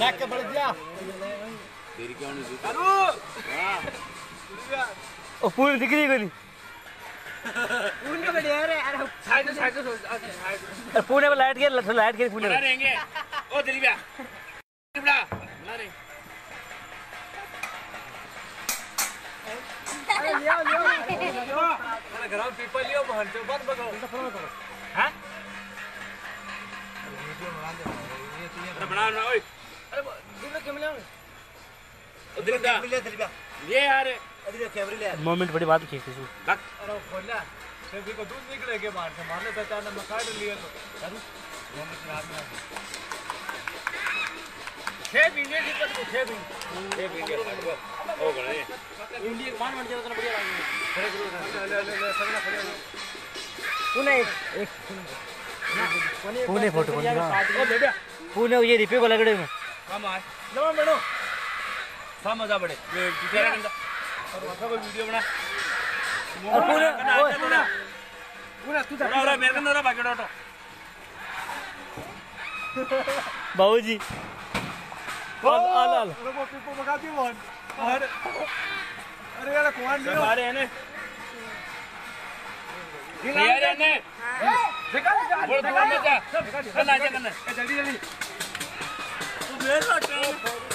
नेक के बढ़ गया तेरी क्यों नहीं सुनता करू ओ पूरी दिख रही कोई? उनका बढ़िया है अरे साइड साइड साइड पुणे में लाइट के लाइट के पुणे रहेंगे ओ दिलीपिया दिलीपिया बना रहे अरे घर पीपल लियो बहन से बंद ये यार। अरे कैमरे ले मोमेंट बड़ी बात की किसी लग अरे खोला सभी को दूध निकले के बाहर से मारने चाचा ने मकान लिए तो। मोहम्मद रात में छह महीने की तक छह महीने वीडियो ओ बना ये इंडिया मान बन जाए तो बढ़िया ले ले ले ले सबने खड़े पुणे एक पुणे फ़ोटो पुणे ये रिपे को लगड़े में। काम आए लो बेड़ो साम मज़ा बड़े। तेरा कंदा और वहाँ कोई वीडियो बना? पुणे ओए। पूरा तू बड़ा बड़ा मेरे कंदा बाकी डॉटो। बाबूजी। आल आल आल। अरे वो पीपो मगाती वो। अरे अरे यार कौन लियो अरे ने। ये रे ने। देखा देखा बोल मत जा। जा करना जल्दी जल्दी। तू मेरे लट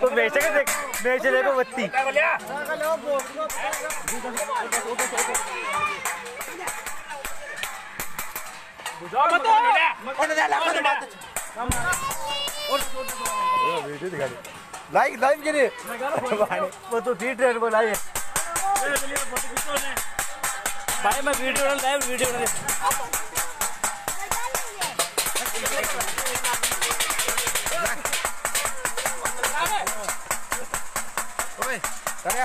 तो बेचे के देख बेचे देखो बत्ती। लाइक लाइव के लिए। वो तो ट्रेन बोला ये भाई मैं वीडियो बना लाइव वीडियो ओए करे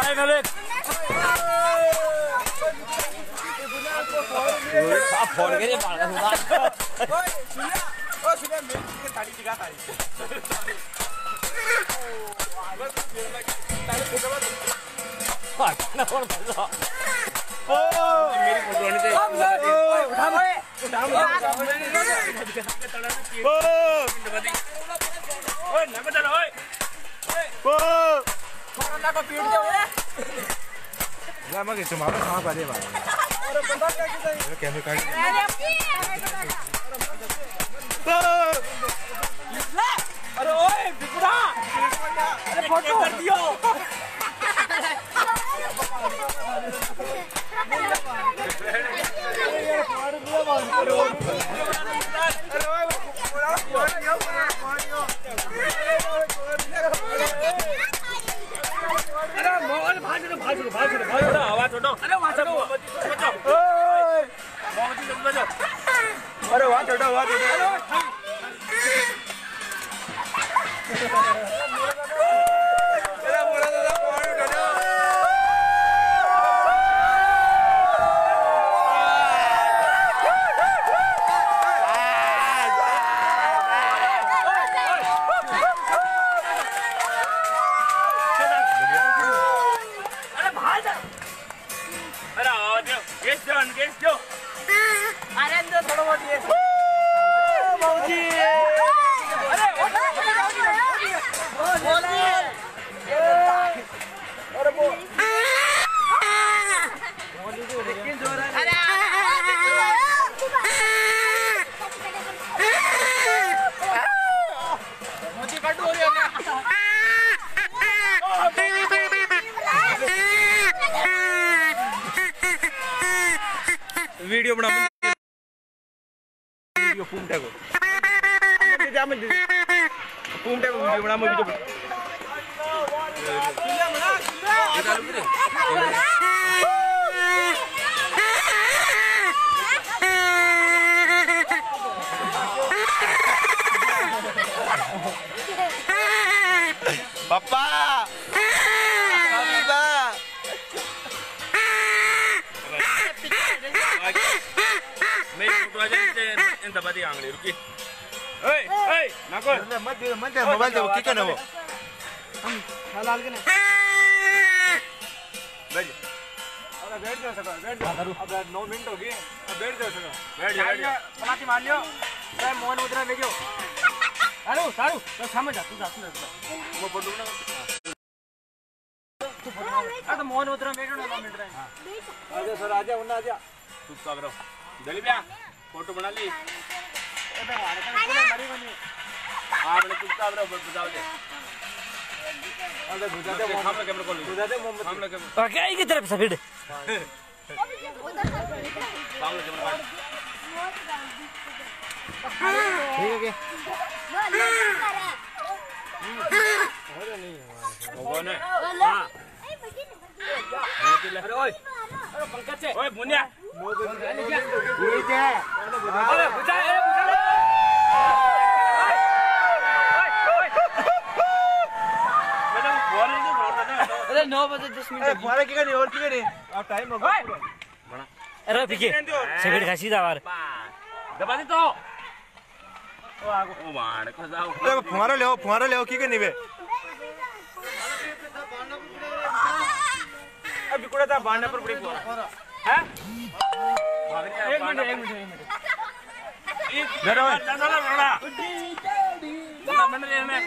फाइनल फोन के मेरी फोटो मेरी फ़ोटो आने दे ओए ना बता ओए ला मग इसे मारो कहाँ पर है भाई कैमरे काट अरे ओए बिगड़ा अरे फ़ोटो कर दियो अरे छोड़ो भाग छोड़ो भाग छोड़ो भाग छोड़ो आवाज़ छोड़ो अरे वहाँ छोड़ो। बचाओ मोहम्मद जी बचाओ अरे वहाँ छोटा वहाँ छोटा पप्पा पप्पा मेरी फ़ोटो आ जाए इन दबादी आंगली रुकी ओए ओए नाको मत मत मोबाइल दे की करना वो लाल के ना बैठ अबे बैठ जाओ सका बैठ जाओ अब 9 मिनट हो गए। अब बैठ जाओ सका। बैठ जा बैठ जा। पलाटी मार लियो। मैं मोहन मुद्रा ले गयो सारू सारू तो समझ जा तू जा तू वो फ़ोटो ना आ तो मोहन मुद्रा बैठो ना 9 मिनट रहे आजा सर आजा उन्ना आजा चुपचाप रहो। दलीपिया फ़ोटो बना ली। अबे हमारे का मरी बनी। आपने चुपचाप रहो बस बजाओ दे आई की तरफ़ से फिर। ठीक है। कौन है हाँ अरे ओए अरे पंकज से ओए मुनिया है अरे बुझा ए बुझा मैडम फ़ोन नहीं फ़ोन दे अरे 9 बजे 10 ए फुहारा की करनी और की करनी अब टाइम हो गया अरे पीके सेकंड खासी दा वार दबा दे तो। ओ आगो। ओ मार को जाओ। ए फुहारा ले फुहारा ले की करनी बे? अभी कुड़ा था बांडा पर पड़ी फुहारा। हैं? एक मिनट एक मिनट एक मिनट। जरा चला बड़ा मन रे में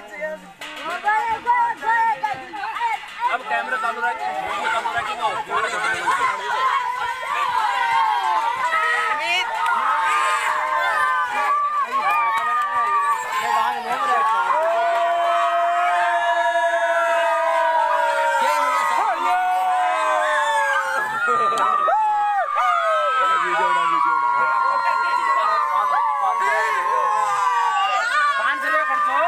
अब कैमरा चालू रख वीडियो चालू रखेगा पाँच सौ रुपया खर्चो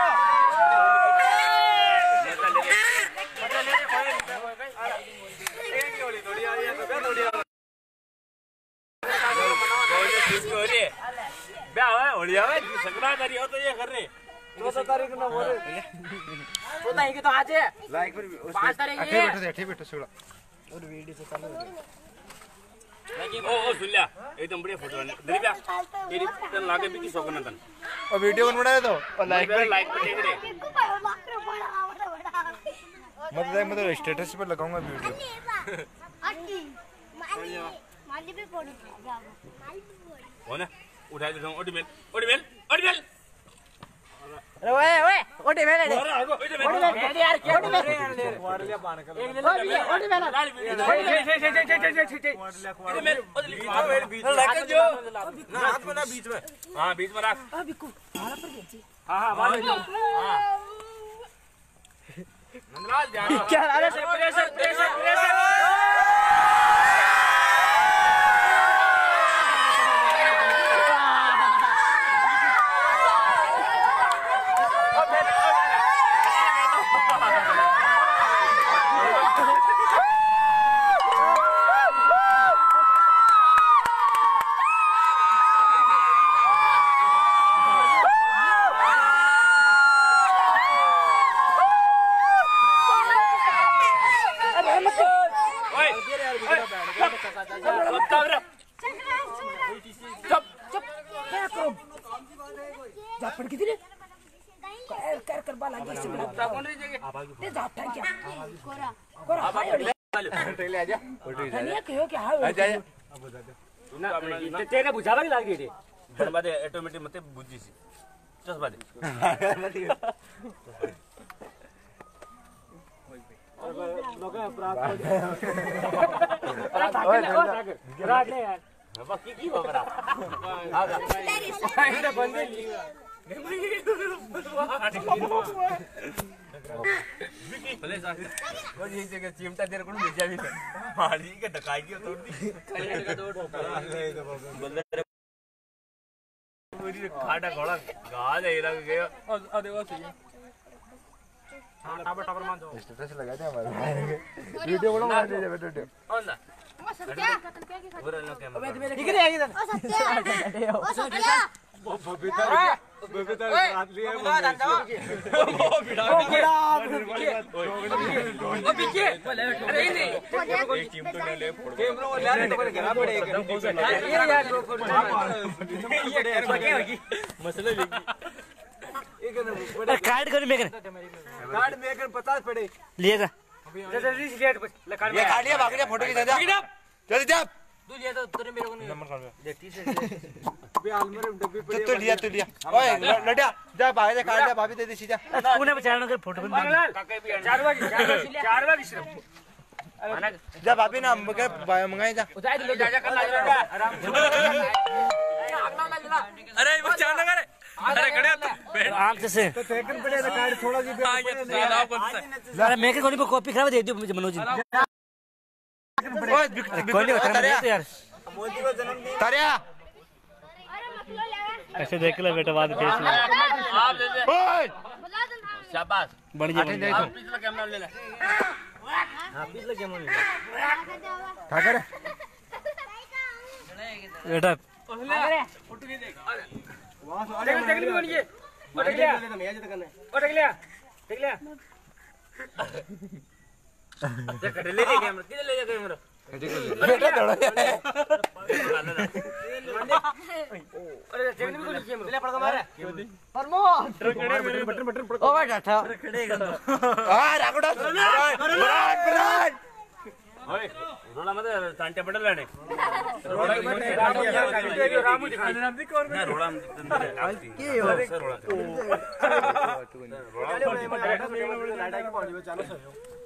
ब्याह है है रही हो तो ये कर रहे चौदह तारीख ना बोले चौदह तारीख तो आज है। लाइक पर पाँच तारीख है। बैठो से अठे बैठो सुड़ा ओ ओ सुन लिया। एकदम बढ़िया फ़ोटो है। दिलीप तेरी तन लागे भी की शौक तन। और वीडियो बन बनाया तो? और लाइक पर लाइक पे टेक रे मत दे। मतलब स्टेटस पर लगाऊँगा वीडियो। हो ना ओडी मेल मेल ओए ओए ओटे मेले मेल यार क्या ओटे मेले वार लिया पान का एक ले ओटे मेले छे छे छे छे छे छे। छे ओडी मेल ओडी बीच में लाइक जो ना हाथ में ना बीच में। हाँ बीच में रख। हाँ हाँ नंदलाल जा। क्या अरे प्रेशर प्रेशर प्रेशर ओए चुपचाप रहो झापड किती रे कर कर कर बाला की सगळं चुपचाप कोण रे जगह ते झापटा क्या कोरा हाय एवढी धनिया कहो कि हाय एवढी तेरे बुझावा की लागी रे पण ऑटोमेटिक मते बुझीसी चस बादे लोक प्राप्त राट ले यार बाकी की बाबरा इकडे बंदे भले सा और ये जगह चिमटा तेरे को मिल जावी मारी के डकाई की तोड़ दी बंदर पूरी खाटा खोला गा दे लग गयो आ देखो सही है हाँ टापर टापर मान दो स्टेटस लगा दे हमारे वीडियो बड़ा बना दे बेटा वीडियो तो कार्ड करी मेकन कार्ड में कर 50 पड़े लिएगा ये काट लिया भाग फ़ोटो की जा जल्दी जा। तू लिया तो तेरे मेरे को नहीं नंबर कौन तो लिया तो लिया। ओए लड़िया जा भाग जा काट लिया भाभी दे दे सीधा तूने बचाना कर फ़ोटो बन काका भी चार बजे चार बजे सिर्फ़ जा भाभी ना मगर मंगाए जा। जा। जा कर ला आराम अरे वो चार लगा रे अरे खड़े तू। आराम से। तो सेकंड पड़े तो कार्ड थोड़ा जी हाँ ये कौन सा अरे मेरे को कॉपी खराब दे दियो मुझे मनोज जी तारिया तारिया ऐसे देख ले बेटा बाद पेश में आप दे दे ओए! शाबाश। बड़ी जी आप पिछला कैमरा ले ले। ठाकर। बेटा ले ले कैमरा। किधर ले जा कैमरा? बेटा दौड़ो ओ बेटा था आ रागुड़ा बरान बरान ओए रोला मत टांटे पड़ल लेने रामू दिखा ना रोला के हो रोला